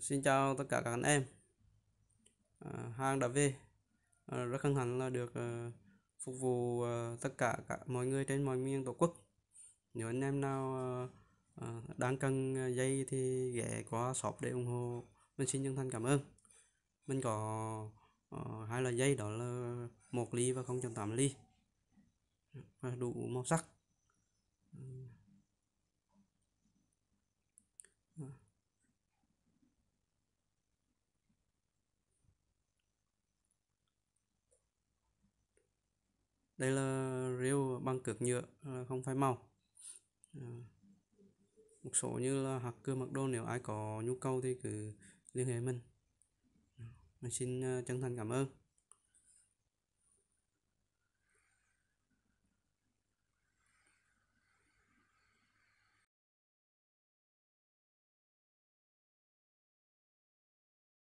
Xin chào tất cả các anh em. À, hàng đã về. À, rất hân hạnh là được à, phục vụ à, tất cả cả mọi người trên mọi miền tổ quốc. Nếu anh em nào à, à đang cần à, dây thì ghé qua shop để ủng hộ. Mình xin chân thành cảm ơn. Mình có à, hai loại dây đó là một ly và 0.8 ly. Và đủ màu sắc. Đây là rêu bằng cực nhựa không phải màu. À, một số như là hạt cưa mặc đồ nếu ai có nhu cầu thì cứ liên hệ mình. Mình xin à, chân thành cảm ơn.